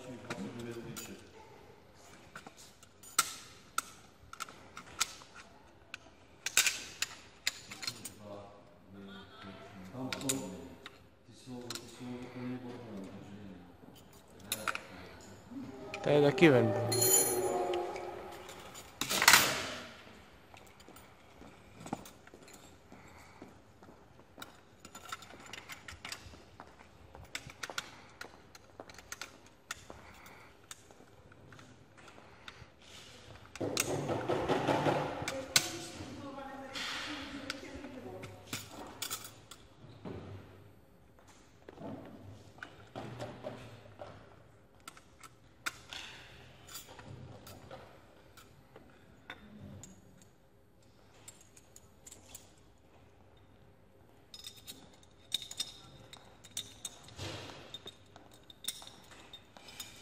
olsun ikası güverildiği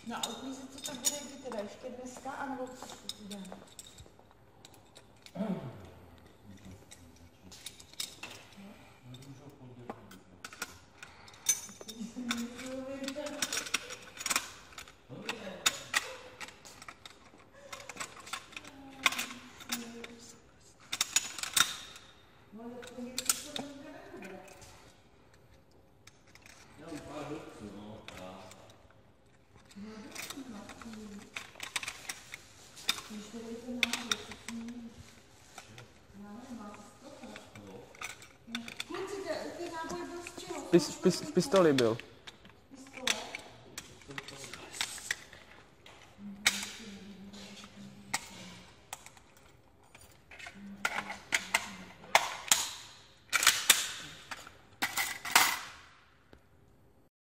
No a uklízet to tak bude kdy teda ještě dneska, anebo příští týden? Kluci, ty- Pis, pis, pistoli byl.